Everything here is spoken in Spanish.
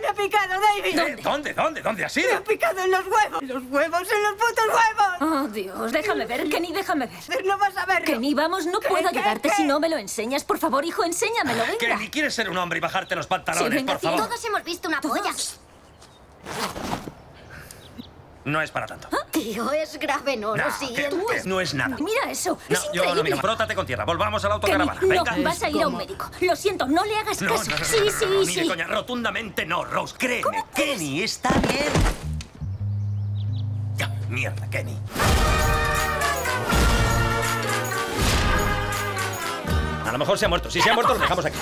picado, David! ¿Dónde? ¿Dónde? ¿Dónde? ¿Dónde ha ¡Me sido? ha picado en los huevos! ¡Los huevos en los putos huevos! Oh, Dios, déjame ver, Kenny, déjame ver. ¡No vas a verlo! Kenny, vamos, no ¿Qué, puedo qué, ayudarte qué? si no me lo enseñas. Por favor, hijo, enséñamelo, venga. Kenny, ¿quieres ser un hombre y bajarte los pantalones, Sí, venga, por sí, favor? Todos hemos visto una polla. No es para tanto. Tío, es grave, ¿no? No, Lo que- siento. que no es nada. Mira eso, No, es yo increíble. no, mira, frótate con tierra. Volvamos a la Kenny, autocaravana. no, Venga. vas a ir a un médico. Lo siento, no le hagas No, no, caso. no, no, sí, no, no, sí, no, ni de sí. coña, rotundamente no, Rose, créeme. Kenny, está bien. Ya, mierda, Kenny. A lo mejor se ha muerto. Si se ha muerto, lo dejamos aquí.